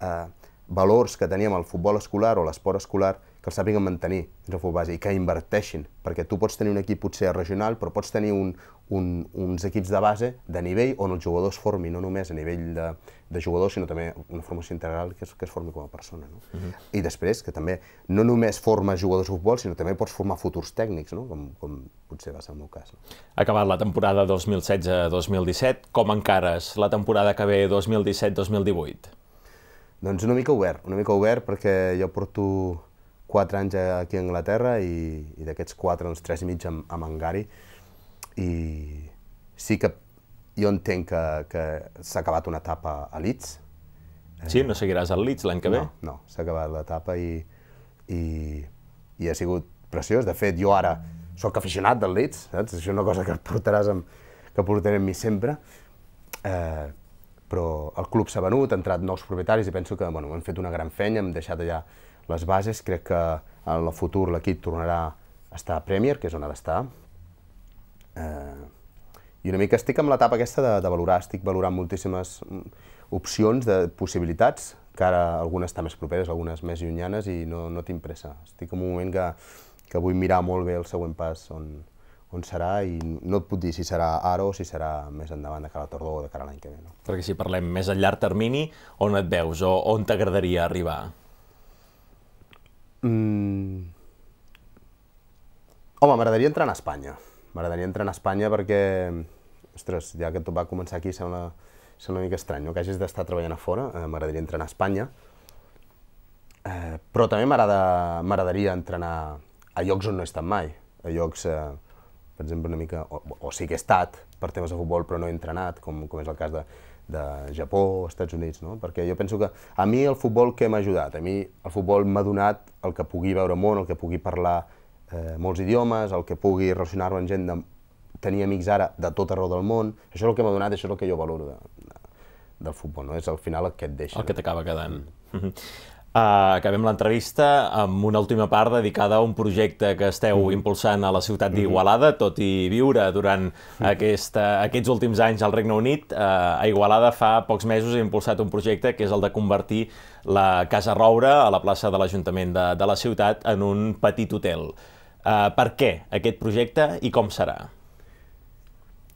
eh, valors que teníem al futbol escolar o l'esport escolar que els sàpiguen mantenir dins el futbol base i que inverteixin, perquè tu pots tenir un equip potser regional, però pots tenir un, un, uns equips de base de nivell on els jugadors formin no només a nivell de, de jugadors, sinó també una formació integral que es, que es formi com a persona. No? Uh -huh. I després, que també no només forma jugadors de futbol, sinó també pots formar futurs tècnics, no? com, com potser va ser el meu cas. No? Ha acabat la temporada 2016-2017, com encares la temporada que ve 2017-2018? Doncs una mica obert, una mica obert perquè jo porto 4 anys aquí a Anglaterra i, i d'aquests 4, doncs 3 i mig amb, amb Angari i sí que jo entenc que, que s'ha acabat una etapa a Leeds. Sí, no seguiràs al Leeds l'any que ve? No, no, s'ha acabat l'etapa i, i, i ha sigut preciós. De fet, jo ara sóc aficionat del Leeds, saps? Això és una cosa que portaràs amb, que portaré amb mi sempre. Eh, però el club s'ha venut, han entrat nous propietaris i penso que bueno, hem fet una gran feina, hem deixat allà les bases, crec que en el futur l'equip tornarà a estar a Premier, que és on ha d'estar. Eh, I una mica estic amb l'etapa aquesta de, de valorar, estic valorant moltíssimes mm, opcions de possibilitats, que ara algunes estan més properes, algunes més llunyanes i no, no tinc pressa. Estic en un moment que, que vull mirar molt bé el següent pas on, on serà i no et puc dir si serà ara o si serà més endavant de cara a la tardor o de cara a l'any que ve. No? Perquè si parlem més a llarg termini, on et veus o on t'agradaria arribar? Mm. Home, m'agradaria entrar a Espanya. M'agradaria entrar a Espanya perquè, ostres, ja que tot va començar aquí sembla, sembla una mica estrany, no? que hagis d'estar treballant a fora, eh, m'agradaria entrenar a Espanya. Eh, però també m'agradaria entrenar a llocs on no he estat mai, a llocs, eh, per exemple, una mica, o, o sí que he estat per temes de futbol, però no he entrenat, com, com és el cas de, de Japó Estats Units, no? perquè jo penso que a mi el futbol què m'ha ajudat? A mi el futbol m'ha donat el que pugui veure món, el que pugui parlar eh, molts idiomes, el que pugui relacionar-me amb gent de tenir amics ara de tot arreu del món, això és el que m'ha donat, això és el que jo valoro de, de, del futbol, no? és al final el que et deixa. El que t'acaba quedant. Uh, acabem l'entrevista amb una última part dedicada a un projecte que esteu mm. impulsant a la ciutat d'Igualada, tot i viure durant mm. aquesta, aquests últims anys al Regne Unit. Uh, a Igualada fa pocs mesos he impulsat un projecte que és el de convertir la Casa Roure a la plaça de l'Ajuntament de, de la ciutat en un petit hotel. Uh, per què aquest projecte i com serà?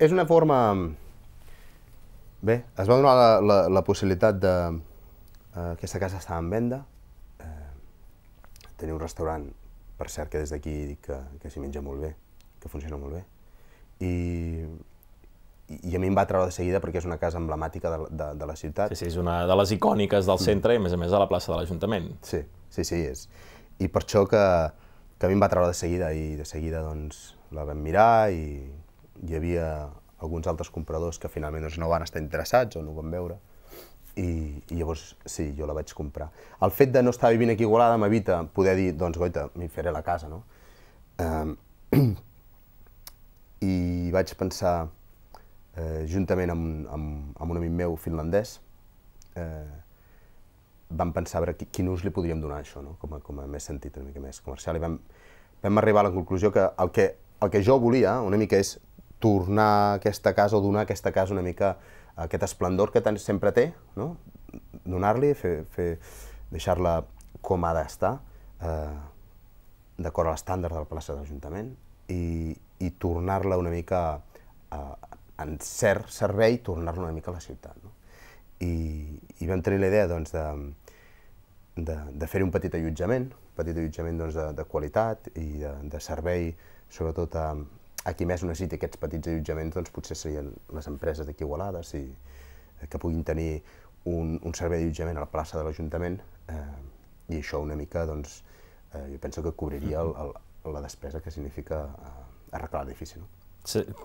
És una forma... Bé, es va donar la, la, la possibilitat de, Uh, aquesta casa estava en venda, uh, tenia un restaurant, per cert que des d'aquí dic que, que s'hi menja molt bé, que funciona molt bé, i, i a mi em va treure de seguida perquè és una casa emblemàtica de, de, de la ciutat. Sí, sí, és una de les icòniques del centre i a més a més a la plaça de l'Ajuntament. Sí, sí, sí, és. I per això que, que a mi em va treure de seguida i de seguida doncs la vam mirar i hi havia alguns altres compradors que finalment doncs, no van estar interessats o no ho van veure i, i llavors sí, jo la vaig comprar. El fet de no estar vivint aquí a Igualada m'evita poder dir, doncs goita, m'hi faré la casa, no? Um, I vaig pensar, eh, juntament amb, amb, amb un amic meu finlandès, eh, vam pensar a veure quin ús li podríem donar això, no? com, a, com a més sentit, una mica més comercial, i vam, vam arribar a la conclusió que el, que el que jo volia una mica és tornar a aquesta casa o donar a aquesta casa una mica aquest esplendor que tant sempre té, no? donar-li, fer, fer, deixar-la com ha d'estar, eh, d'acord a l'estàndard de la plaça de l'Ajuntament, i, i tornar-la una mica eh, en cert servei, tornar-la una mica a la ciutat. No? I, I vam tenir la idea doncs, de, de, de fer un petit allotjament, un petit allotjament doncs, de, de qualitat i de, de servei, sobretot a, a qui més ho necessiti aquests petits allotjaments doncs potser serien les empreses d'aquí Igualada, si, eh, que puguin tenir un, un servei d'allotjament a la plaça de l'Ajuntament eh, i això una mica doncs, eh, jo penso que cobriria el, el, la despesa que significa eh, arreglar l'edifici. No?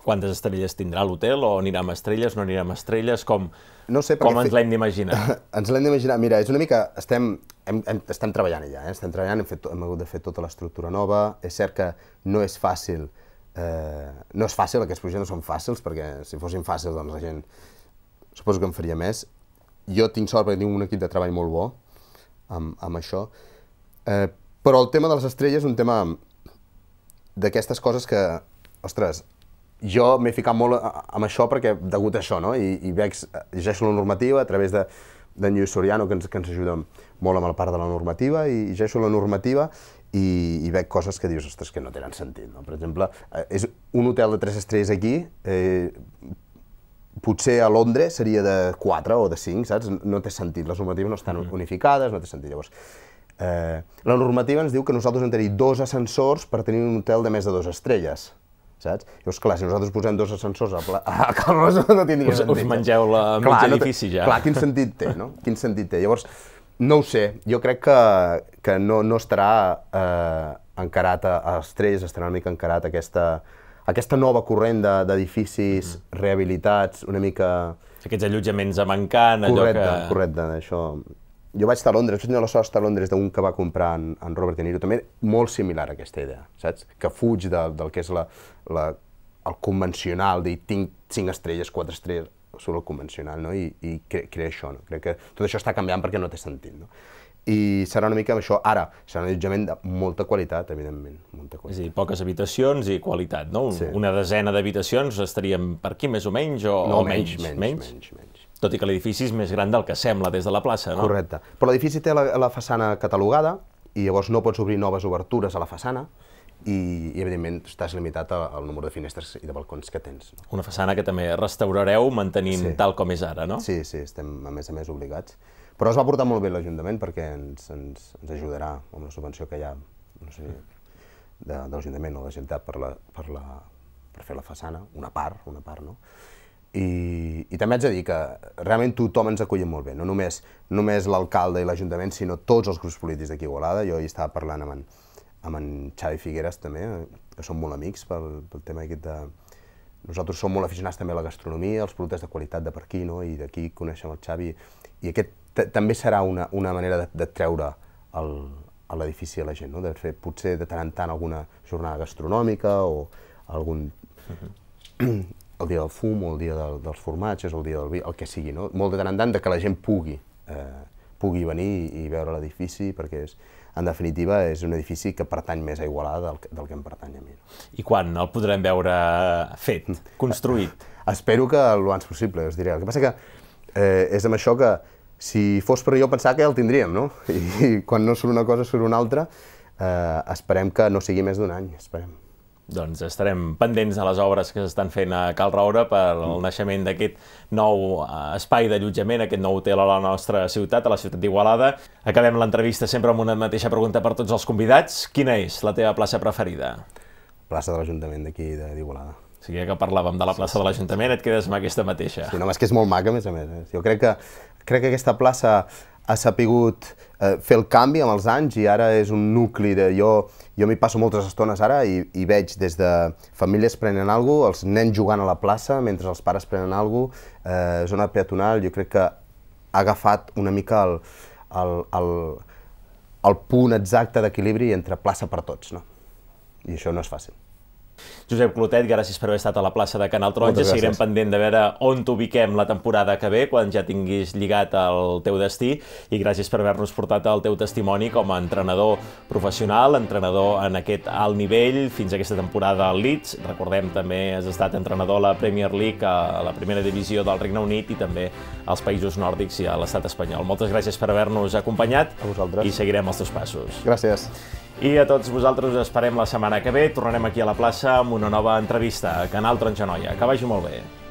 Quantes estrelles tindrà l'hotel o anirà amb estrelles, no anirà amb estrelles? Com, no sé, com ens l'hem d'imaginar? ens l'hem d'imaginar. Mira, és una mica... Estem, hem, hem, estem treballant ja, eh? estem treballant, hem, fet, hem hagut de fer tota l'estructura nova. És cert que no és fàcil Eh, no és fàcil, aquests projectes no són fàcils, perquè si fossin fàcils doncs la gent suposo que en faria més. Jo tinc sort perquè tinc un equip de treball molt bo amb, amb això, eh, però el tema de les estrelles és un tema d'aquestes coses que, ostres, jo m'he ficat molt amb això perquè degut a això, no? I, i veig, llegeixo la normativa a través de, d'en Lluís Soriano, que ens, que ens ajuda molt amb la part de la normativa, i llegeixo la normativa i, i veig coses que dius, ostres, que no tenen sentit. No? Per exemple, eh, és un hotel de 3 estrelles aquí, eh, potser a Londres seria de 4 o de 5, saps? No té sentit, les normatives no estan mm. unificades, no té sentit. Llavors, eh, la normativa ens diu que nosaltres hem de tenir dos ascensors per tenir un hotel de més de 2 estrelles, saps? Llavors, clar, si nosaltres posem dos ascensors a, a Cal Rosa no tindria us, sentit. Us mengeu la clar, mig edifici ja. Clar, quin sentit té, no? Quin sentit té? Llavors, No ho sé, jo crec que, que no, no estarà eh, encarat a, a Estrells, estarà una mica encarat a aquesta, a aquesta nova corrent d'edificis mm. rehabilitats, una mica... Aquests allotjaments a mancant, allò correcte, que... Correcte, això... Jo vaig estar a Londres, vaig tenir la sort d'estar a Londres d'un que va comprar en, en Robert De Niro, també molt similar a aquesta idea, saps? Que fuig de, del que és la, la, el convencional, dir tinc cinc estrelles, quatre estrelles, surt el convencional, no? I, i cre crea això, no? Crec que tot això està canviant perquè no té sentit, no? i serà una mica això. Ara, serà un allotjament de molta qualitat, evidentment. Molta qualitat. És a dir, poques habitacions i qualitat, no? Sí. Una desena d'habitacions estaríem per aquí, més o menys, o, no, o menys, menys, menys, menys, menys. Tot i que l'edifici és més gran del que sembla des de la plaça, no? Correcte. Però l'edifici té la, la façana catalogada i llavors no pots obrir noves obertures a la façana i, i evidentment estàs limitat al número de finestres i de balcons que tens. No? Una façana que també restaurareu mantenint sí. tal com és ara, no? Sí, sí, estem a més a més obligats. Però es va portar molt bé l'Ajuntament perquè ens, ens, ens ajudarà amb la subvenció que hi ha no sé, de, de l'Ajuntament o de la Generalitat per, la, per, la, per fer la façana, una part, una part, no? I, i també haig de dir que realment tothom ens acollim molt bé, no només, només l'alcalde i l'Ajuntament, sinó tots els grups polítics d'aquí a Igualada. Jo hi estava parlant amb en, amb en Xavi Figueres també, que som molt amics pel, pel tema aquest de... Nosaltres som molt aficionats també a la gastronomia, als productes de qualitat de per aquí, no? i d'aquí coneixem el Xavi, i aquest també serà una, una manera de, de treure el, a l'edifici a la gent, no? de fer potser de tant en tant alguna jornada gastronòmica o algun... Uh -huh. el dia del fum o el dia del, dels formatges o el dia del vi, el que sigui, no? molt de tant en tant de que la gent pugui, eh, pugui venir i veure l'edifici perquè és, en definitiva és un edifici que pertany més a Igualada del, del que em pertany a mi. I quan el podrem veure fet, construït? Espero que el abans possible, us diré. El que passa que eh, és amb això que si fos per jo pensar que ja el tindríem, no? I, i quan no surt una cosa surt una altra, eh, esperem que no sigui més d'un any, esperem. Doncs estarem pendents de les obres que s'estan fent a Cal Raura per el mm. naixement d'aquest nou eh, espai d'allotjament, aquest nou hotel a la nostra ciutat, a la ciutat d'Igualada. Acabem l'entrevista sempre amb una mateixa pregunta per tots els convidats. Quina és la teva plaça preferida? Plaça de l'Ajuntament d'aquí d'Igualada. O sigui, que parlàvem de la plaça de l'Ajuntament, et quedes amb aquesta mateixa. Sí, no, és que és molt maca, a més a més. Eh? Jo crec que, crec que aquesta plaça ha sapigut eh, fer el canvi amb els anys i ara és un nucli de... Jo, jo m'hi passo moltes estones ara i, i veig des de famílies prenent alguna cosa, els nens jugant a la plaça mentre els pares prenen alguna cosa, eh, zona peatonal, jo crec que ha agafat una mica el, el, el, el punt exacte d'equilibri entre plaça per tots, no? I això no és fàcil. Josep Clotet, gràcies per haver estat a la plaça de Canal Taronja. Seguirem pendent de veure on t'ubiquem la temporada que ve, quan ja tinguis lligat el teu destí, i gràcies per haver-nos portat el teu testimoni com a entrenador professional, entrenador en aquest alt nivell, fins a aquesta temporada al Leeds. Recordem, també has estat entrenador a la Premier League, a la primera divisió del Regne Unit i també als països nòrdics i a l'estat espanyol. Moltes gràcies per haver-nos acompanyat a vosaltres. i seguirem els teus passos. Gràcies. I a tots vosaltres us esperem la setmana que ve. Tornarem aquí a la plaça amb una nova entrevista a Canal Taronja Noia. Que vagi molt bé.